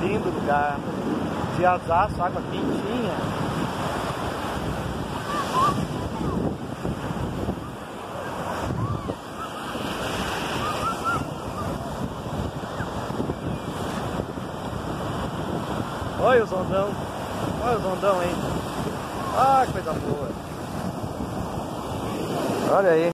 lindo lugar de azaço, água quentinha. Olha os ondão. Olha os ondão aí. Ah, que coisa boa. Olha aí.